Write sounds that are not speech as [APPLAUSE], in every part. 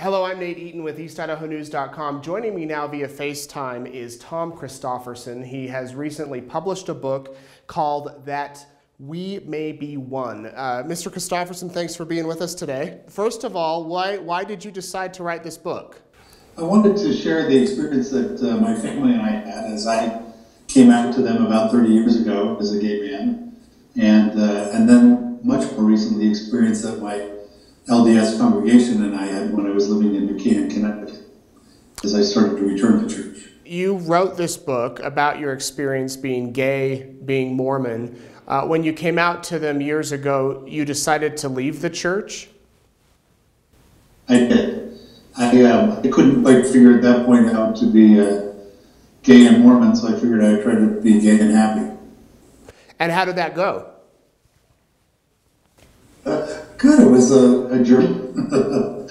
Hello, I'm Nate Eaton with EastIdahoNews.com. Joining me now via FaceTime is Tom Christofferson. He has recently published a book called That We May Be One. Uh, Mr. Christofferson, thanks for being with us today. First of all, why, why did you decide to write this book? I wanted to share the experience that uh, my family and I had as I came out to them about 30 years ago as a gay man, and, uh, and then much more recently, the experience that my LDS congregation and I had when I was living in New Canaan, Connecticut, as I started to return to church. You wrote this book about your experience being gay, being Mormon. Uh, when you came out to them years ago, you decided to leave the church? I did. I, um, I couldn't quite figure at that point out to be uh, gay and Mormon, so I figured I'd try to be gay and happy. And how did that go? Uh, good. It was a, a journey. [LAUGHS] uh,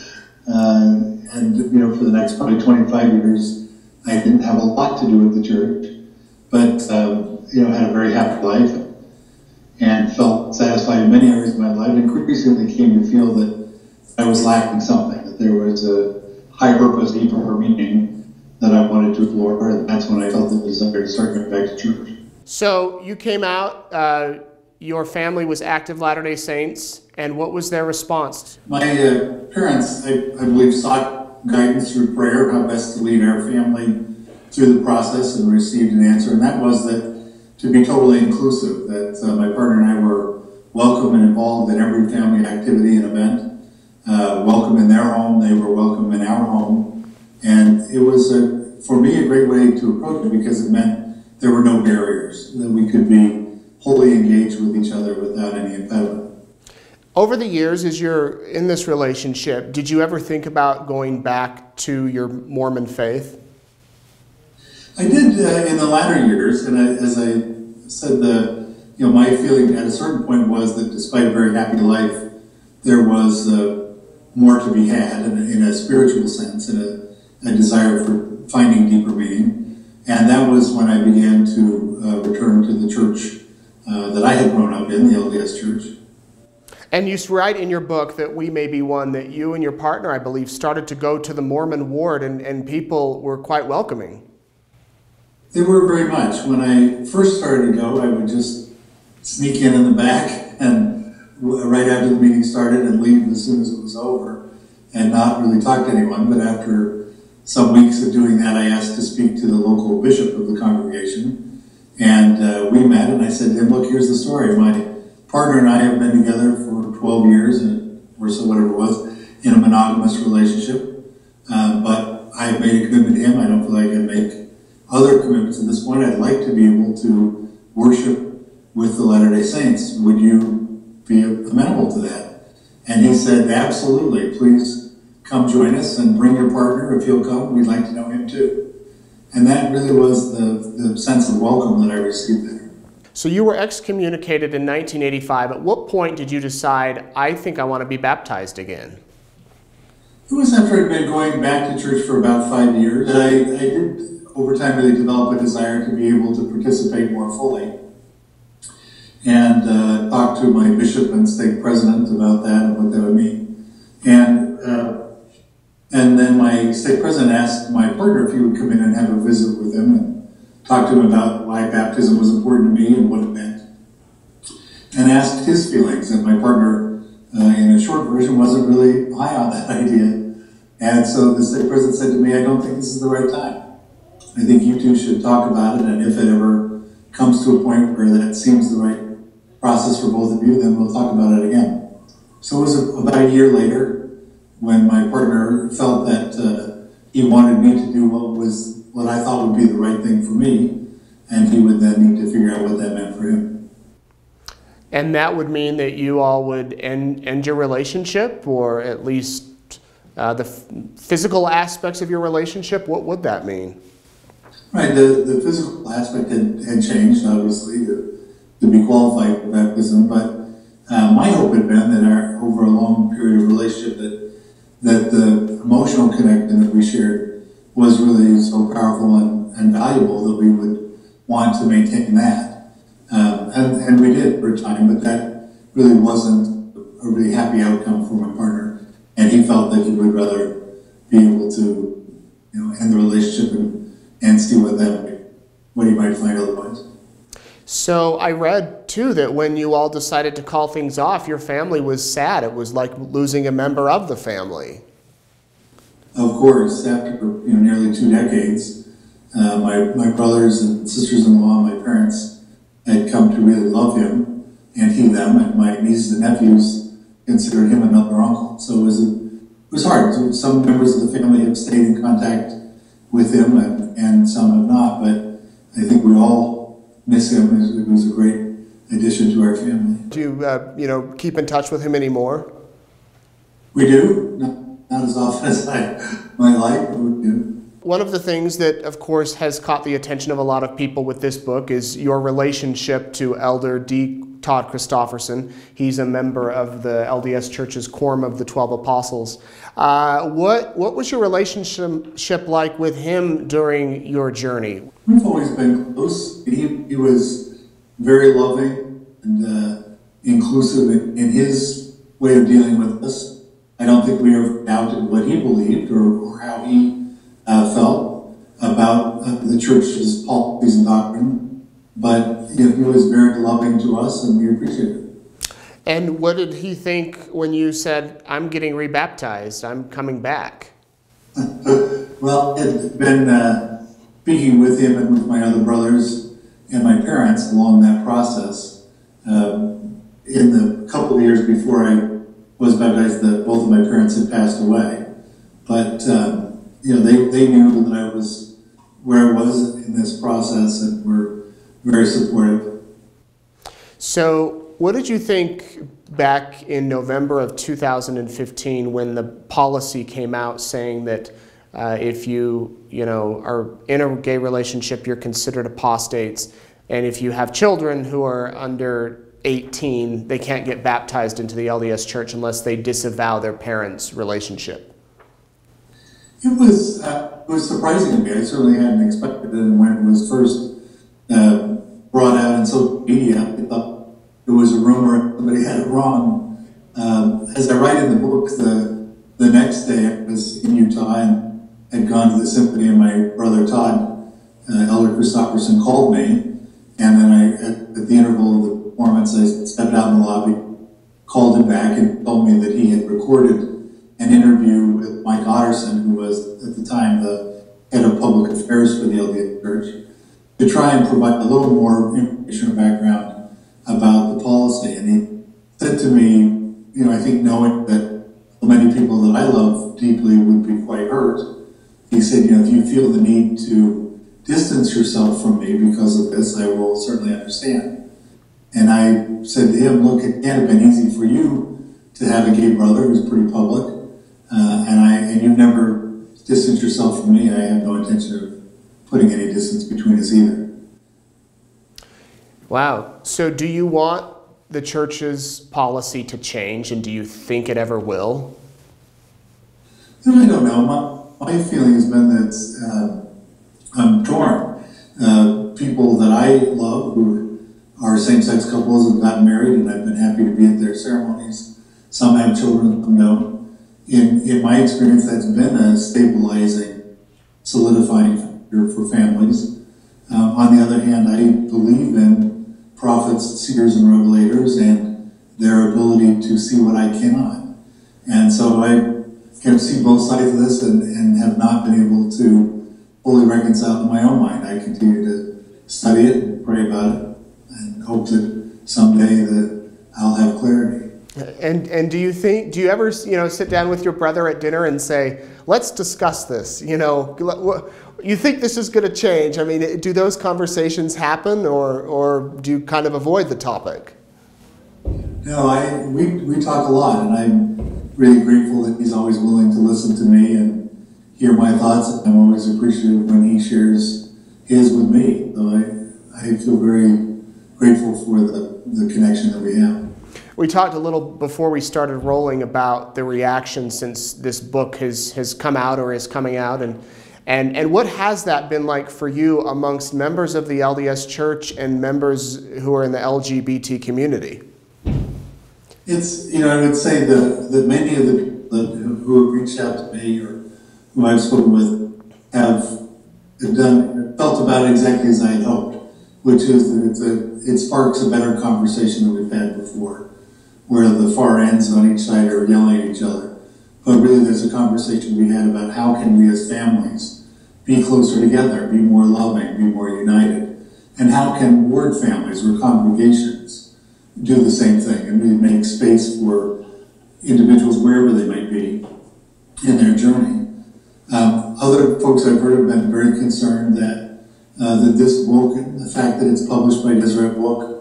and, you know, for the next probably 25 years, I didn't have a lot to do with the church, but, um, you know, had a very happy life and felt satisfied in many areas of my life. And increasingly came to feel that I was lacking something, that there was a higher purpose, deeper meaning that I wanted to explore. And that's when I felt the desire to start going back to church. So you came out, uh, your family was active Latter day Saints, and what was their response? My uh, parents, I, I, believe, sought guidance through prayer, how best to lead our family through the process, and received an answer, and that was that to be totally inclusive, that uh, my partner and I were welcome and involved in every family activity and event, uh, welcome in their home, they were welcome in our home, and it was, a, for me, a great way to approach it because it meant there were no barriers, that we could be wholly engaged with each other without any impediment. Over the years, as you're in this relationship, did you ever think about going back to your Mormon faith? I did uh, in the latter years, and I, as I said, the you know my feeling at a certain point was that despite a very happy life, there was uh, more to be had in a, in a spiritual sense, and a, a, desire for finding deeper meaning. And that was when I began to uh, return to the church uh, that I had grown up in, the LDS Church. And you write in your book that we may be one that you and your partner, I believe, started to go to the Mormon ward and, and people were quite welcoming. They were very much. When I first started to go, I would just sneak in in the back and right after the meeting started and leave as soon as it was over and not really talk to anyone. But after some weeks of doing that, I asked to speak to the local bishop of the congregation. And uh, we met, and I said to him, Look, here's the story. My partner and I have been together for 12 years, and or so, whatever it was, in a monogamous relationship. Uh, but I have made a commitment to him. I don't feel like I make other commitments at this point. I'd like to be able to worship with the Latter day Saints. Would you be amenable to that? And he said, Absolutely. Please come join us and bring your partner if he'll come. We'd like to know him too. And that really was the, the sense of welcome that I received there. So you were excommunicated in 1985. At what point did you decide, I think I want to be baptized again? It was after I'd been going back to church for about five years. I, I did over time really developed a desire to be able to participate more fully. And uh, talked to my bishop and stake president about that and what that would mean. And uh, and then my stake president asked my partner if he would come in and have a visit with him and talk to him about why baptism was important to me and what it meant. And asked his feelings. And my partner, uh, in a short version, wasn't really high on that [LAUGHS] idea. And so the stake president said to me, I don't think this is the right time. I think you two should talk about it, and if it ever comes to a point where that seems the right process for both of you, then we'll talk about it again. So it was about a year later when my partner felt that uh, he wanted me to do what was what I thought would be the right thing for me, and he would then need to figure out what that meant for him. And that would mean that you all would end, end your relationship, or at least uh, the physical aspects of your relationship. What would that mean? Right, the, the physical aspect had, had changed, obviously, to, to be qualified for baptism, but uh, my hope had been that our, over a long period of relationship that, that the emotional connection that we shared was really so powerful and, and valuable that we would want to maintain that. Um, and, and we did for a time, but that really wasn't a really happy outcome for my partner. And he felt that he would rather be able to, you know, end the relationship and, and see what that, what he might find otherwise. So I read too that when you all decided to call things off, your family was sad. It was like losing a member of the family. Of course, after you know nearly two decades, uh, my my brothers and sisters-in-law, my parents, had come to really love him, and he them, and my nieces and nephews considered him another uncle. So it was a, it was hard. Some members of the family have stayed in contact with him, and, and some have not. But I think we all miss him. It was a great addition to our family. Do you, uh, you know, keep in touch with him anymore? We do. Not, not as often as I might like, but we do. One of the things that, of course, has caught the attention of a lot of people with this book is your relationship to Elder D. Todd Christofferson. He's a member of the LDS Church's Quorum of the Twelve Apostles. Uh, what, what was your relationship like with him during your journey? We've always been close. He, he was very loving and uh, inclusive in, in his way of dealing with us. I don't think we ever doubted what he believed or, or how he the church's policies and doctrine, but you know, he was very loving to us, and we appreciate it. And what did he think when you said, "I'm getting rebaptized. I'm coming back"? [LAUGHS] well, it's been uh, speaking with him and with my other brothers and my parents along that process. Um, in the couple of years before I was baptized, that both of my parents had passed away, but um, you know, they, they knew that I was where I was in this process and were very supportive. So, what did you think back in November of 2015 when the policy came out saying that uh, if you, you know, are in a gay relationship, you're considered apostates, and if you have children who are under 18, they can't get baptized into the LDS Church unless they disavow their parents' relationship? It was uh, it was surprising to me. I certainly hadn't expected it. And when it was first uh, brought out in social media, I thought it was a rumor. Somebody had it wrong. Um, as I write in the book, the the next day I was in Utah and had gone to the symphony, and my brother Todd, uh, Elder Christofferson, called me, and then I at, at the interval of the performance, I stepped out in the lobby, called him back, and told me that he had recorded an interview Mike Otterson, who was at the time the head of public affairs for the LDS Church, to try and provide a little more information or background about the policy. And he said to me, you know, I think knowing that many people that I love deeply would be quite hurt, he said, you know, if you feel the need to distance yourself from me because of this, I will certainly understand. And I said to him, look, it can't have been easy for you to have a gay brother who's pretty public uh, and I and you've never distanced yourself from me. I have no intention of putting any distance between us either. Wow. So, do you want the church's policy to change, and do you think it ever will? I don't know. My, my feeling has been that uh, I'm torn. Uh, people that I love who are same-sex couples have gotten married, and I've been happy to be at their ceremonies. Some have children, some don't in, in my experience, that's been a stabilizing, solidifying factor for families. Um, on the other hand, I believe in prophets, seers, and revelators and their ability to see what I cannot. And so I can see both sides of this and, and have not been able to fully reconcile in my own mind. I continue to study it pray about it and hope that someday that I'll have clarity. And and do you think do you ever you know sit down with your brother at dinner and say, let's discuss this? You know, you think this is going to change? I mean, do those conversations happen, or or do you kind of avoid the topic? No, I we we talk a lot, and I'm really grateful that he's always willing to listen to me and hear my thoughts. I'm always appreciative when he shares his with me. So I I feel very grateful for the the connection that we have. We talked a little before we started rolling about the reaction since this book has, has come out or is coming out, and, and, and what has that been like for you amongst members of the LDS Church and members who are in the LGBT community? It's, you know, I would say that, that many of the people who have reached out to me or who I've spoken with have done, felt about it exactly as I had hoped, which is that it's a, it sparks a better conversation than we've had before, where the far ends on each side are yelling at each other. But really, there's a conversation we had about how can we as families be closer together, be more loving, be more united, and how can ward families or congregations do the same thing and really make space for individuals wherever they might be in their journey. Um, other folks I've heard have been very concerned that uh, that this book, the fact that it's published by Deseret Book,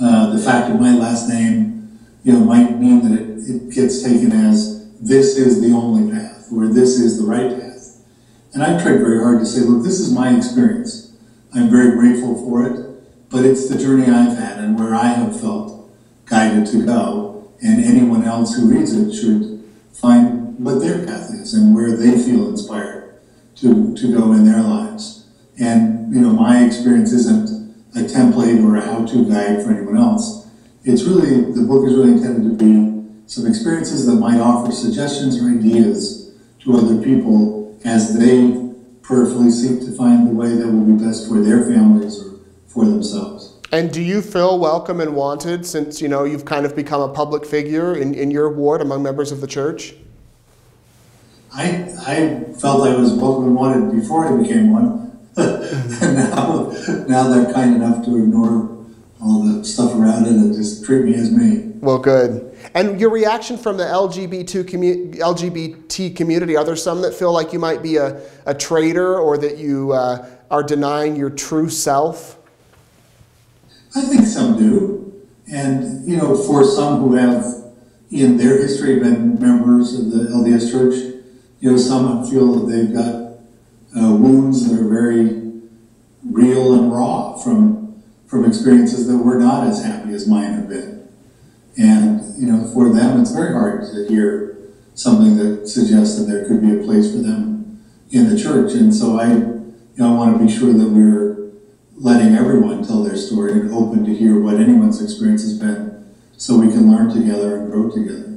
uh, the fact of my last name, you know, might mean that it, it gets taken as this is the only path or this is the right path. And I've tried very hard to say, look, this is my experience. I'm very grateful for it, but it's the journey I've had and where I have felt guided to go. And anyone else who reads it should find what their path is and where they feel inspired to, to go in their lives. And, you know, my experience isn't a template or a how-to guide for anyone else. It's really, the book is really intended to be some experiences that might offer suggestions or ideas to other people as they prayerfully seek to find the way that will be best for their families or for themselves. And do you feel welcome and wanted since you know you've kind of become a public figure in, in your ward among members of the church? I, I felt I was welcome and wanted before I became one. [LAUGHS] and now, now they're kind enough to ignore all the stuff around it and just treat me as me. Well, good. And your reaction from the LGBT, commu- LGBT community, are there some that feel like you might be a, a traitor or that you uh, are denying your true self? I think some do. And, you know, for some who have in their history been members of the LDS Church, you know, some feel that they've got uh, wounds that are very real and raw from from experiences that were not as happy as mine have been. And, you know, for them, it's very hard to hear something that suggests that there could be a place for them in the church. And so I, you know, I want to be sure that we're letting everyone tell their story and open to hear what anyone's experience has been so we can learn together and grow together.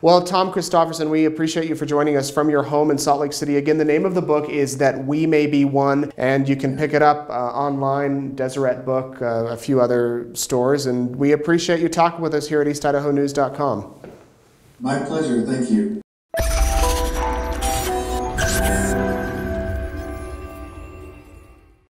Well, Tom Christofferson, we appreciate you for joining us from your home in Salt Lake City. Again, the name of the book is That We May Be One, and you can pick it up uh, online, Deseret Book, uh, a few other stores. And we appreciate you talking with us here at EastIdahoNews.com. My pleasure. Thank you.